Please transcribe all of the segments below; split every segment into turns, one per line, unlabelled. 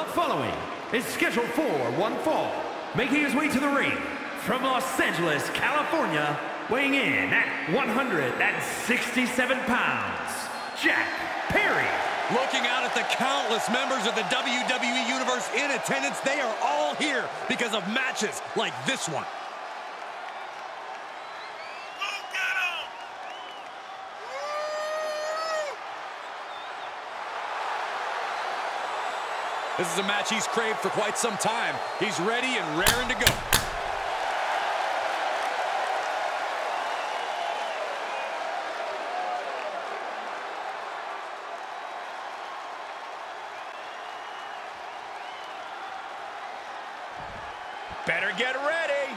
The following is scheduled for one fall, making his way to the ring from Los Angeles, California, weighing in at 167 pounds, Jack Perry.
Looking out at the countless members of the WWE Universe in attendance, they are all here because of matches like this one. This is a match he's craved for quite some time. He's ready and raring to go. Better get ready.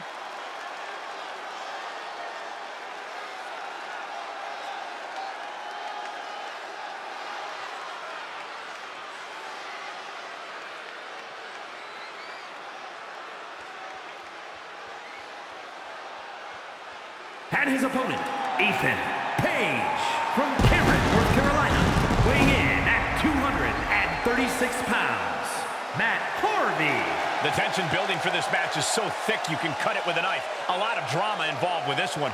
And his opponent, Ethan Page, from Cameron, North Carolina, weighing in at 236 pounds, Matt Hardy.
The tension building for this match is so thick you can cut it with a knife. A lot of drama involved with this one.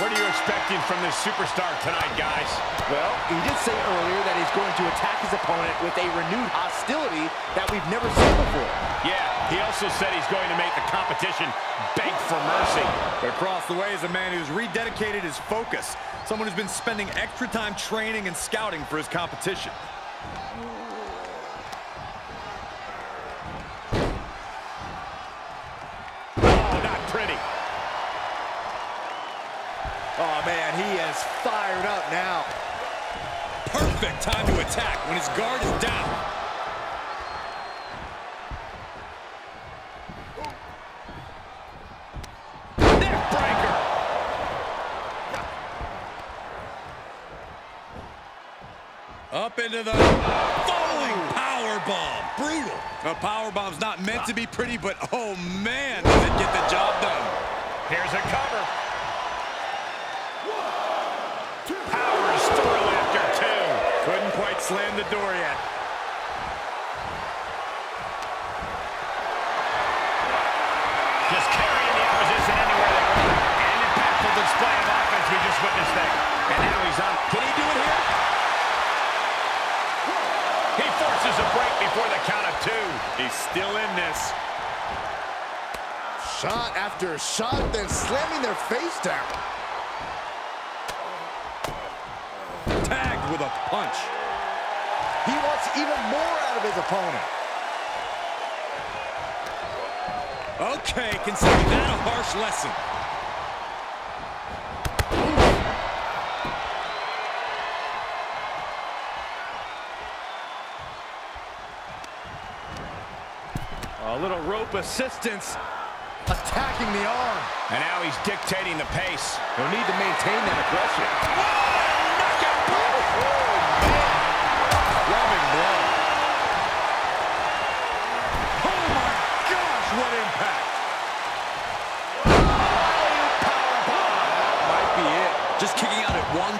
What are you expecting from this superstar tonight, guys?
Well, he did say earlier that he's going to attack his opponent with a renewed hostility that we've never seen before.
Yeah, he also said he's going to make the competition beg for mercy.
But across the way is a man who's rededicated his focus. Someone who's been spending extra time training and scouting for his competition.
Oh,
man, he is fired up now.
Perfect time to attack when his guard is down. Up into the falling power bomb. Brutal. A power bomb's not meant to be pretty, but oh man, does it get the job done.
Here's a cover. Powers through after two.
Couldn't quite slam the door yet.
Just carrying the opposition anywhere they want. An impactful display of offense we just witnessed there. And now he's on. Can he do it here? He forces a break before the count of two.
He's still in this.
Shot after shot, then slamming their face down.
Tagged with a punch.
He wants even more out of his opponent.
Okay, consider that a harsh lesson.
A little rope assistance.
Attacking the arm.
And now he's dictating the pace.
He'll need to maintain that aggression.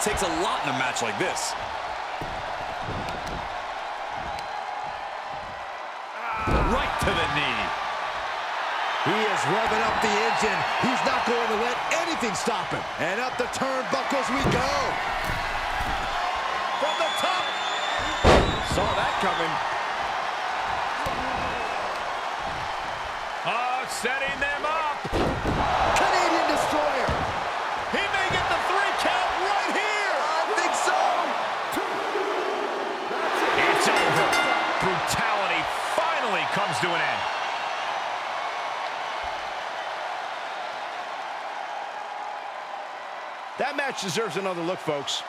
Takes a lot in a match like this. Right to the knee.
He is revving up the engine. He's not going to let anything stop him. And up the turnbuckles we go. From the top. Saw that coming.
Oh, setting them up.
That match deserves another look, folks.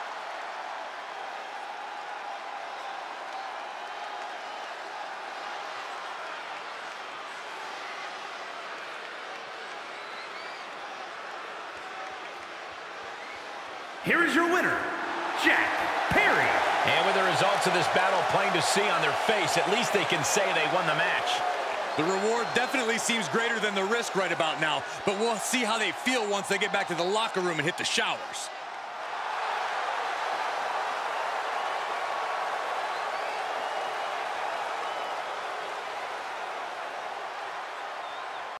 Here is your winner, Jack Perry.
And with the results of this battle plain to see on their face, at least they can say they won the match.
The reward definitely seems greater than the risk right about now, but we'll see how they feel once they get back to the locker room and hit the showers.